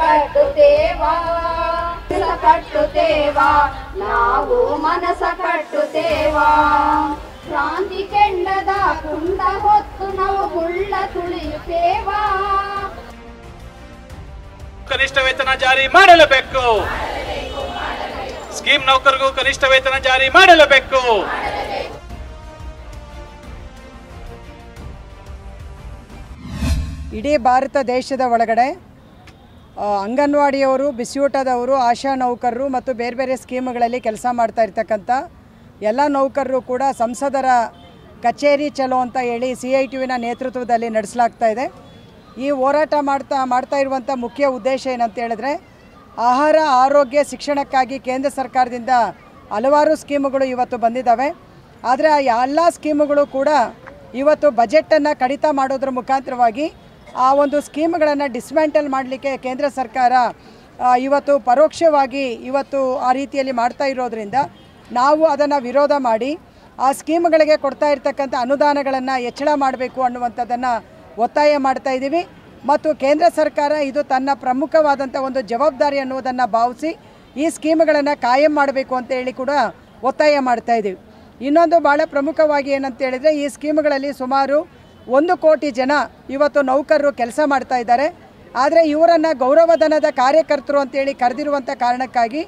ಕಟ್ಟುತ್ತೇವಾ? ಕಟ್ಟುತ್ತೇವಾ? ನಾವು ಮನಸ ಕಟ್ಟುತ್ತೇವಾ? ಕ್ರಾಂತಿ ಕೆಂಡದ ಕುಂಡ ಹೊತ್ತು ನಾವು ಗುಳ್ಳ ತುಳಿಯುತ್ತೇವಾ? ಕನಿಷ್ಠ ವೇತನ ಜಾರಿ ಮಾಡಲೇಬೇಕು. ಸ್ಕೀಮ್ ನೌಕರಿಗೂ ಕನಿಷ್ಠ ವೇತನ ಜಾರಿ ಮಾಡಲೇಬೇಕು. ಇಡೀ ಭಾರತ ದೇಶದ ಒಳಗಡೆ ಅಂಗನವಾಡಿಯವರು, ಬಿಸಿಯೂಟದವರು, ಆಶಾ ನೌಕರರು ಮತ್ತು ಬೇರೆ ಬೇರೆ ಸ್ಕೀಮ್ಗಳಲ್ಲಿ ಕೆಲಸ ಮಾಡ್ತಾ ಇರ್ತಕ್ಕಂಥ ಎಲ್ಲ ನೌಕರರು ಕೂಡ ಸಂಸದರ ಕಚೇರಿ ಚಲೋ ಅಂತ ಹೇಳಿ ಸಿ ಐ ಟಿ ವಿನ ನೇತೃತ್ವದಲ್ಲಿ ನಡೆಸಲಾಗ್ತಾ ಇದೆ. ಈ ಹೋರಾಟ ಮಾಡ್ತಾ ಮಾಡ್ತಾ ಇರುವಂಥ ಮುಖ್ಯ ಉದ್ದೇಶ ಏನಂತ ಹೇಳಿದ್ರೆ ಆಹಾರ, ಆರೋಗ್ಯ, ಶಿಕ್ಷಣಕ್ಕಾಗಿ ಕೇಂದ್ರ ಸರ್ಕಾರದಿಂದ ಹಲವಾರು ಸ್ಕೀಮುಗಳು ಇವತ್ತು ಬಂದಿದ್ದಾವೆ. ಆದರೆ ಆ ಎಲ್ಲ ಸ್ಕೀಮುಗಳು ಕೂಡ ಇವತ್ತು ಬಜೆಟನ್ನು ಕಡಿತ ಮಾಡೋದ್ರ ಮುಖಾಂತರವಾಗಿ ಆ ಒಂದು ಸ್ಕೀಮ್ಗಳನ್ನು ಡಿಸ್ಮ್ಯಾಂಟಲ್ ಮಾಡಲಿಕ್ಕೆ ಕೇಂದ್ರ ಸರ್ಕಾರ ಇವತ್ತು ಪರೋಕ್ಷವಾಗಿ ಇವತ್ತು ಆ ರೀತಿಯಲ್ಲಿ ಮಾಡ್ತಾ ಇರೋದ್ರಿಂದ ನಾವು ಅದನ್ನು ವಿರೋಧ ಮಾಡಿ, ಆ ಸ್ಕೀಮ್ಗಳಿಗೆ ಕೊಡ್ತಾ ಇರ್ತಕ್ಕಂಥ ಅನುದಾನಗಳನ್ನು ಹೆಚ್ಚಳ ಮಾಡಬೇಕು ಅನ್ನುವಂಥದ್ದನ್ನು ಒತ್ತಾಯ ಮಾಡ್ತಾ ಇದ್ದೀವಿ. ಮತ್ತು ಕೇಂದ್ರ ಸರ್ಕಾರ ಇದು ತನ್ನ ಪ್ರಮುಖವಾದಂಥ ಒಂದು ಜವಾಬ್ದಾರಿ ಅನ್ನುವುದನ್ನು ಭಾವಿಸಿ ಈ ಸ್ಕೀಮ್ಗಳನ್ನು ಕಾಯಂ ಮಾಡಬೇಕು ಅಂತ ಹೇಳಿ ಕೂಡ ಒತ್ತಾಯ ಮಾಡ್ತಾ ಇದ್ದೀವಿ. ಇನ್ನೊಂದು ಭಾಳ ಪ್ರಮುಖವಾಗಿ ಏನಂತ ಹೇಳಿದರೆ ಈ ಸ್ಕೀಮ್ಗಳಲ್ಲಿ ಸುಮಾರು ಒಂದು ಕೋಟಿ ಜನ ಇವತ್ತು ನೌಕರರು ಕೆಲಸ ಮಾಡ್ತಾ ಇದ್ದಾರೆ. ಆದರೆ ಇವರನ್ನು ಗೌರವಧನದ ಕಾರ್ಯಕರ್ತರು ಅಂತೇಳಿ ಕರೆದಿರುವಂಥ ಕಾರಣಕ್ಕಾಗಿ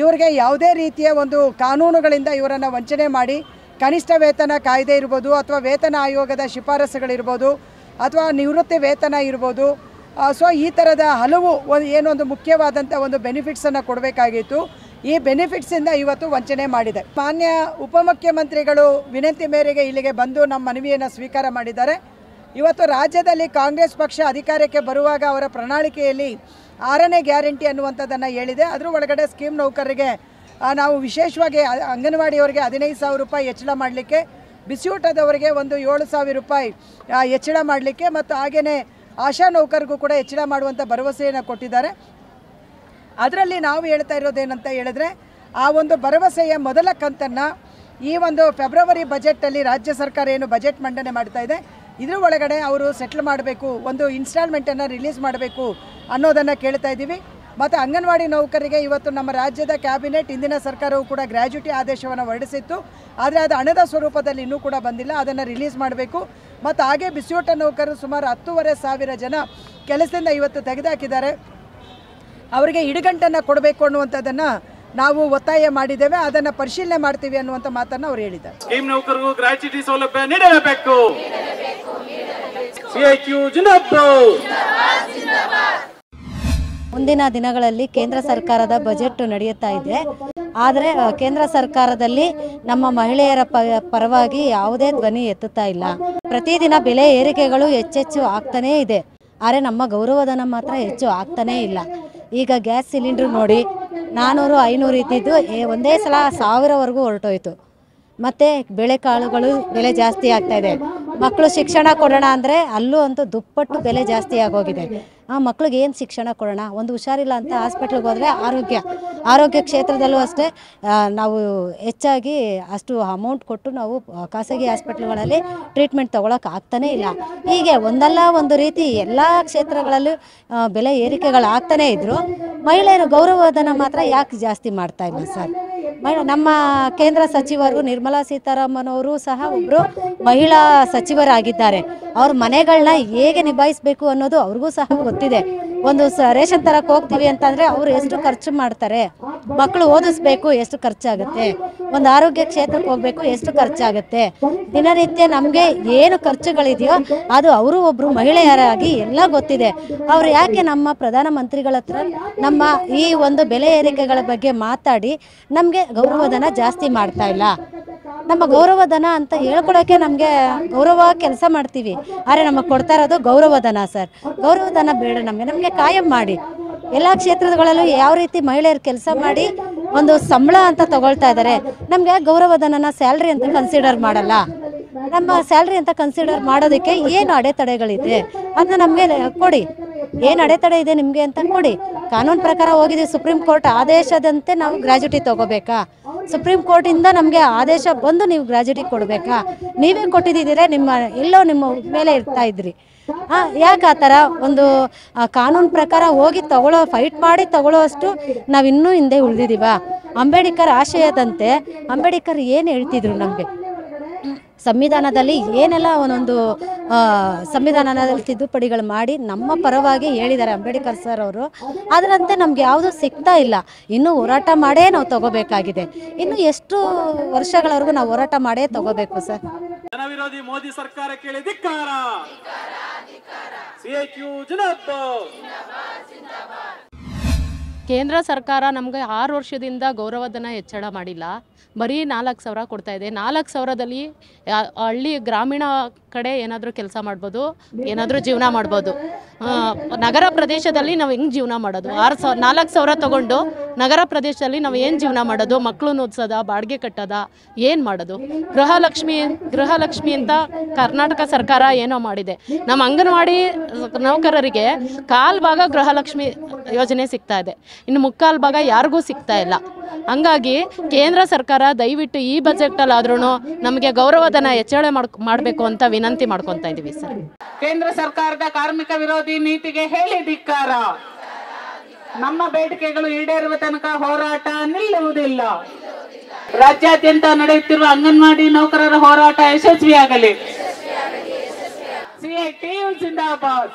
ಇವರಿಗೆ ಯಾವುದೇ ರೀತಿಯ ಒಂದು ಕಾನೂನುಗಳಿಂದ ಇವರನ್ನು ವಂಚನೆ ಮಾಡಿ ಕನಿಷ್ಠ ವೇತನ ಕಾಯ್ದೆ ಇರ್ಬೋದು ಅಥವಾ ವೇತನ ಆಯೋಗದ ಶಿಫಾರಸುಗಳಿರ್ಬೋದು ಅಥವಾ ನಿವೃತ್ತಿ ವೇತನ ಇರ್ಬೋದು. ಸೊ ಈ ಥರದ ಹಲವು ಒಂದು ಏನೊಂದು ಮುಖ್ಯವಾದಂಥ ಒಂದು ಬೆನಿಫಿಟ್ಸನ್ನು ಕೊಡಬೇಕಾಗಿತ್ತು. ಈ ಬೆನಿಫಿಟ್ಸಿಂದ ಇವತ್ತು ವಂಚನೆ ಮಾಡಿದೆ. ಮಾನ್ಯ ಉಪಮುಖ್ಯಮಂತ್ರಿಗಳು ವಿನಂತಿ ಮೇರೆಗೆ ಇಲ್ಲಿಗೆ ಬಂದು ನಮ್ಮ ಮನವಿಯನ್ನು ಸ್ವೀಕಾರ ಮಾಡಿದ್ದಾರೆ. ಇವತ್ತು ರಾಜ್ಯದಲ್ಲಿ ಕಾಂಗ್ರೆಸ್ ಪಕ್ಷ ಅಧಿಕಾರಕ್ಕೆ ಬರುವಾಗ ಅವರ ಪ್ರಣಾಳಿಕೆಯಲ್ಲಿ ಆರನೇ ಗ್ಯಾರಂಟಿ ಅನ್ನುವಂಥದ್ದನ್ನು ಹೇಳಿದೆ. ಅದರ ಒಳಗಡೆ ಸ್ಕೀಮ್ ನೌಕರರಿಗೆ ನಾವು ವಿಶೇಷವಾಗಿ ಅಂಗನವಾಡಿಯವರಿಗೆ ಹದಿನೈದು ಸಾವಿರ ರೂಪಾಯಿ ಹೆಚ್ಚಳ ಮಾಡಲಿಕ್ಕೆ, ಬಿಸಿಯೂಟದವರಿಗೆ ಒಂದು ಏಳು ಸಾವಿರ ರೂಪಾಯಿ ಹೆಚ್ಚಳ ಮಾಡಲಿಕ್ಕೆ ಮತ್ತು ಹಾಗೆಯೇ ಆಶಾ ನೌಕರಿಗೂ ಕೂಡ ಹೆಚ್ಚಳ ಮಾಡುವಂಥ ಭರವಸೆಯನ್ನು ಕೊಟ್ಟಿದ್ದಾರೆ. ಅದರಲ್ಲಿ ನಾವು ಹೇಳ್ತಾ ಇರೋದೇನಂತ ಹೇಳಿದ್ರೆ, ಆ ಒಂದು ಭರವಸೆಯ ಮೊದಲ ಕಂತನ್ನು ಈ ಒಂದು ಫೆಬ್ರವರಿ ಬಜೆಟಲ್ಲಿ ರಾಜ್ಯ ಸರ್ಕಾರ ಏನು ಬಜೆಟ್ ಮಂಡನೆ ಮಾಡ್ತಾ ಇದೆ, ಇದ್ರ ಒಳಗಡೆ ಅವರು ಸೆಟ್ಲ್ ಮಾಡಬೇಕು, ಒಂದು ಇನ್ಸ್ಟಾಲ್ಮೆಂಟನ್ನು ರಿಲೀಸ್ ಮಾಡಬೇಕು ಅನ್ನೋದನ್ನು ಕೇಳ್ತಾ ಇದ್ದೀವಿ. ಮತ್ತು ಅಂಗನವಾಡಿ ನೌಕರಿಗೆ ಇವತ್ತು ನಮ್ಮ ರಾಜ್ಯದ ಕ್ಯಾಬಿನೆಟ್ ಇಂದಿನ ಸರ್ಕಾರವು ಕೂಡ ಗ್ರ್ಯಾಜುಟಿ ಆದೇಶವನ್ನು ಹೊರಡಿಸಿತ್ತು. ಆದರೆ ಅದು ಹಣದ ಸ್ವರೂಪದಲ್ಲಿ ಇನ್ನೂ ಕೂಡ ಬಂದಿಲ್ಲ, ಅದನ್ನು ರಿಲೀಸ್ ಮಾಡಬೇಕು. ಮತ್ತು ಹಾಗೆ ಬಿಸಿಯೂಟ ನೌಕರರು ಸುಮಾರು ಹತ್ತೂವರೆ ಸಾವಿರ ಜನ ಕೆಲಸದಿಂದ ಇವತ್ತು ತೆಗೆದುಹಾಕಿದ್ದಾರೆ ಅವರಿಗೆ ಇಡುಗಂಟನ್ನು ಕೊಡಬೇಕು ಅನ್ನುವಂಥದ್ದನ್ನು ನಾವು ಒತ್ತಾಯ ಮಾಡಿದ್ದೇವೆ ಅದನ್ನು ಪರಿಶೀಲನೆ ಮಾಡ್ತೀವಿ ಅನ್ನುವಂಥ ಮಾತನ್ನು ಅವ್ರು ಹೇಳಿದ್ದಾರೆ. ಸ್ಕೀಮ್ ನೌಕರಿಗೂ ಗ್ರಾಚ್ಯುಟಿ ಸೌಲಭ್ಯ ನೀಡಲೇಬೇಕು. ಮುಂದಿನ ದಿನಗಳಲ್ಲಿ ಕೇಂದ್ರ ಸರ್ಕಾರದ ಬಜೆಟ್ ನಡೆಯುತ್ತಾ ಇದೆ. ಆದರೆ ಕೇಂದ್ರ ಸರ್ಕಾರದಲ್ಲಿ ನಮ್ಮ ಮಹಿಳೆಯರ ಪ ಪರವಾಗಿ ಯಾವುದೇ ಧ್ವನಿ ಎತ್ತುತ್ತಾ ಇಲ್ಲ. ಪ್ರತಿದಿನ ಬೆಲೆ ಏರಿಕೆಗಳು ಹೆಚ್ಚೆಚ್ಚು ಆಗ್ತಾನೇ ಇದೆ. ಆದರೆ ನಮ್ಮ ಗೌರವಧನ ಮಾತ್ರ ಹೆಚ್ಚು ಆಗ್ತಾನೇ ಇಲ್ಲ. ಈಗ ಗ್ಯಾಸ್ ಸಿಲಿಂಡ್ರ್ ನೋಡಿ ನಾನ್ನೂರು ಐನೂರು ಇದ್ದಿದ್ದು ಒಂದೇ ಸಲ ಸಾವಿರವರೆಗೂ ಹೊರಟೋಯ್ತು. ಮತ್ತು ಬೆಳೆಕಾಳುಗಳು ಬೆಲೆ ಜಾಸ್ತಿ ಆಗ್ತಾ ಇದೆ. ಮಕ್ಕಳು ಶಿಕ್ಷಣ ಕೊಡೋಣ ಅಂದರೆ ಅಲ್ಲೂ ಅಂತೂ ದುಪ್ಪಟ್ಟು ಬೆಲೆ ಜಾಸ್ತಿ ಆಗೋಗಿದೆ. ಆ ಮಕ್ಳಿಗೆ ಏನು ಶಿಕ್ಷಣ ಕೊಡೋಣ? ಒಂದು ಹುಷಾರಿಲ್ಲ ಅಂತ ಹಾಸ್ಪಿಟ್ಲಿಗೆ ಹೋದರೆ ಆರೋಗ್ಯ. ಆರೋಗ್ಯ ಕ್ಷೇತ್ರದಲ್ಲೂ ಅಷ್ಟೇ ನಾವು ಹೆಚ್ಚಾಗಿ ಅಷ್ಟು ಅಮೌಂಟ್ ಕೊಟ್ಟು ನಾವು ಖಾಸಗಿ ಹಾಸ್ಪಿಟ್ಲ್ಗಳಲ್ಲಿ ಟ್ರೀಟ್ಮೆಂಟ್ ತೊಗೊಳಕ್ಕೆ ಆಗ್ತಾನೇ ಇಲ್ಲ. ಹೀಗೆ ಒಂದಲ್ಲ ಒಂದು ರೀತಿ ಎಲ್ಲ ಕ್ಷೇತ್ರಗಳಲ್ಲೂ ಬೆಲೆ ಏರಿಕೆಗಳು ಆಗ್ತಾನೇ ಇದ್ದರು ಮಹಿಳೆಯರು ಗೌರವಧನ ಮಾತ್ರ ಯಾಕೆ ಜಾಸ್ತಿ ಮಾಡ್ತಾ ಇಲ್ಲ ಸರ್? ನಮ್ಮ ಕೇಂದ್ರ ಸಚಿವರು ನಿರ್ಮಲಾ ಸೀತಾರಾಮನ್ ಅವರು ಸಹ ಒಬ್ಬರು ಮಹಿಳಾ ಸಚಿವರಾಗಿದ್ದಾರೆ. ಅವ್ರ ಮನೆಗಳನ್ನ ಹೇಗೆ ನಿಭಾಯಿಸಬೇಕು ಅನ್ನೋದು ಅವ್ರಿಗೂ ಸಹ ಗೊತ್ತಿದೆ. ಒಂದು ರೇಷನ್ ತರಕ್ಕೆ ಹೋಗ್ತೀವಿ ಅಂತಂದರೆ ಅವ್ರು ಎಷ್ಟು ಖರ್ಚು ಮಾಡ್ತಾರೆ? ಮಕ್ಕಳು ಓದಿಸ್ಬೇಕು, ಎಷ್ಟು ಖರ್ಚಾಗುತ್ತೆ? ಒಂದು ಆರೋಗ್ಯ ಕ್ಷೇತ್ರಕ್ಕೆ ಹೋಗ್ಬೇಕು, ಎಷ್ಟು ಖರ್ಚಾಗುತ್ತೆ? ದಿನನಿತ್ಯ ನಮಗೆ ಏನು ಖರ್ಚುಗಳಿದೆಯೋ ಅದು ಅವರು ಒಬ್ಬರು ಮಹಿಳೆಯರಾಗಿ ಎಲ್ಲ ಗೊತ್ತಿದೆ. ಅವ್ರು ಯಾಕೆ ನಮ್ಮ ಪ್ರಧಾನಮಂತ್ರಿಗಳ ಹತ್ರ ನಮ್ಮ ಈ ಒಂದು ಬೆಲೆ ಏರಿಕೆಗಳ ಬಗ್ಗೆ ಮಾತಾಡಿ ನಮಗೆ ಗೌರವಧನ ಜಾಸ್ತಿ ಮಾಡ್ತಾ ಇಲ್ಲ? ನಮ್ಮ ಗೌರವಧನ ಅಂತ ಹೇಳ್ಕೊಳಕ್ಕೆ ನಮಗೆ ಗೌರವ ಕೆಲಸ ಮಾಡ್ತೀವಿ. ಆದರೆ ನಮಗೆ ಕೊಡ್ತಾ ಇರೋದು ಗೌರವಧನ ಸರ್. ಗೌರವಧನ ಬೇಡ ನಮಗೆ. ನಮಗೆ ಕಾಯಂ ಮಾಡಿ. ಎಲ್ಲ ಕ್ಷೇತ್ರಗಳಲ್ಲೂ ಯಾವ ರೀತಿ ಮಹಿಳೆಯರು ಕೆಲಸ ಮಾಡಿ ಒಂದು ಸಂಬಳ ಅಂತ ತಗೊಳ್ತಾ ಇದ್ದಾರೆ ನಮಗೆ ಗೌರವಧನನ ಸ್ಯಾಲ್ರಿ ಅಂತ ಕನ್ಸಿಡರ್ ಮಾಡಲ್ಲ. ನಮ್ಮ ಸ್ಯಾಲ್ರಿ ಅಂತ ಕನ್ಸಿಡರ್ ಮಾಡೋದಕ್ಕೆ ಏನು ಅಡೆತಡೆಗಳಿದೆ ಅದನ್ನ ನಮಗೆ ಕೊಡಿ. ಏನು ಅಡೆತಡೆ ಇದೆ ನಿಮಗೆ ಅಂತ ನೋಡಿ. ಕಾನೂನು ಪ್ರಕಾರ ಹೋಗಿದ್ದೀವಿ ಸುಪ್ರೀಂ ಕೋರ್ಟ್ ಆದೇಶದಂತೆ ನಾವು ಗ್ರಾಜ್ಯುಟಿ ತಗೋಬೇಕಾ? ಸುಪ್ರೀಂ ಕೋರ್ಟಿಂದ ನಮಗೆ ಆದೇಶ ಬಂದು ನೀವು ಗ್ರಾಜ್ಯುಟಿ ಕೊಡಬೇಕಾ? ನೀವೇ ಕೊಟ್ಟಿದ್ದೀರಾ ನಿಮ್ಮ ಎಲ್ಲೋ ನಿಮ್ಮ ಮೇಲೆ ಇರ್ತಾ ಇದ್ರಿ. ಯಾಕೆ ಆ ಥರ ಒಂದು ಕಾನೂನು ಪ್ರಕಾರ ಹೋಗಿ ತಗೊಳ್ಳೋ, ಫೈಟ್ ಮಾಡಿ ತಗೊಳ್ಳೋಷ್ಟು ನಾವಿನ್ನೂ ಹಿಂದೆ ಉಳಿದಿದ್ದೀವಾ? ಅಂಬೇಡ್ಕರ್ ಆಶಯದಂತೆ ಅಂಬೇಡ್ಕರ್ ಏನು ಹೇಳ್ತಿದ್ರು ನಮಗೆ? ಸಂವಿಧಾನದಲ್ಲಿ ಏನೆಲ್ಲ ಒಂದೊಂದು ಸಂವಿಧಾನದಲ್ಲಿ ತಿದ್ದುಪಡಿಗಳು ಮಾಡಿ ನಮ್ಮ ಪರವಾಗಿ ಹೇಳಿದ್ದಾರೆ ಅಂಬೇಡ್ಕರ್ ಸರ್ ಅವರು, ಅದರಂತೆ ನಮ್ಗೆ ಯಾವುದೂ ಸಿಗ್ತಾ ಇಲ್ಲ. ಇನ್ನೂ ಹೋರಾಟ ಮಾಡೇ ನಾವು ತಗೋಬೇಕಾಗಿದೆ. ಇನ್ನು ಎಷ್ಟು ವರ್ಷಗಳವರೆಗೂ ನಾವು ಹೋರಾಟ ಮಾಡೇ ತಗೋಬೇಕು ಸರ್. ಜನವಿರೋಧಿ ಮೋದಿ ಸರ್ಕಾರ ಕೇಳಿ ಧಿಕ್ಕಾರ. ಕೇಂದ್ರ ಸರ್ಕಾರ ನಮಗೆ ಆರು ವರ್ಷದಿಂದ ಗೌರವಧನ ಹೆಚ್ಚಳ ಮಾಡಿಲ್ಲ. ಬರೀ ನಾಲ್ಕು ಸಾವಿರ ಇದೆ. ನಾಲ್ಕು ಸಾವಿರದಲ್ಲಿ ಹಳ್ಳಿ ಗ್ರಾಮೀಣ ಕಡೆ ಏನಾದರೂ ಕೆಲಸ ಮಾಡ್ಬೋದು, ಏನಾದರೂ ಜೀವನ ಮಾಡ್ಬೋದು. ನಗರ ಪ್ರದೇಶದಲ್ಲಿ ನಾವು ಹೆಂಗೆ ಜೀವನ ಮಾಡೋದು? ಆರು ಸಾವಿರ ನಾಲ್ಕು ಸಾವಿರ ತೊಗೊಂಡು ನಗರ ಪ್ರದೇಶದಲ್ಲಿ ನಾವು ಏನು ಜೀವನ ಮಾಡೋದು? ಮಕ್ಕಳು ಓದಿಸೋದ ಬಾಡಿಗೆ ಕಟ್ಟೋದ, ಏನು ಮಾಡೋದು? ಗೃಹಲಕ್ಷ್ಮಿ ಗೃಹಲಕ್ಷ್ಮಿ ಅಂತ ಕರ್ನಾಟಕ ಸರ್ಕಾರ ಏನೋ ಮಾಡಿದೆ. ನಮ್ಮ ಅಂಗನವಾಡಿ ನೌಕರರಿಗೆ ಕಾಲು ಭಾಗ ಗೃಹಲಕ್ಷ್ಮಿ ಯೋಜನೆ ಸಿಗ್ತಾ ಇದೆ. ಇನ್ನು ಮುಕ್ಕಾಲು ಭಾಗ ಯಾರಿಗೂ ಸಿಗ್ತಾ ಇಲ್ಲ. ಹಂಗಾಗಿ ಕೇಂದ್ರ ಸರ್ಕಾರ ದಯವಿಟ್ಟು ಈ ಬಜೆಟಲ್ಲಾದ್ರೂ ನಮಗೆ ಗೌರವಧನ ಹೆಚ್ಚಳ ಮಾಡ್, ಮಾಡಬೇಕು ಅಂತ ವಿನಂತಿ ಮಾಡ್ಕೊತಾ ಇದ್ದೀವಿ ಸರ್. ಕೇಂದ್ರ ಸರ್ಕಾರದ ಕಾರ್ಮಿಕ ವಿರೋಧಿ ನೀತಿಗೆ ಹೇಳಿ ಧಿಕ್ಕಾರ. ನಮ್ಮ ಬೇಡಿಕೆಗಳು ಈಡೇರುವ ತನಕ ಹೋರಾಟ ನಿಲ್ಲುವುದಿಲ್ಲ. ರಾಜ್ಯಾದ್ಯಂತ ನಡೆಯುತ್ತಿರುವ ಅಂಗನವಾಡಿ ನೌಕರರ ಹೋರಾಟ ಯಶಸ್ವಿಯಾಗಲಿ. ಸಿಐಟಿ ಜಿಂದಾಬಾದ್.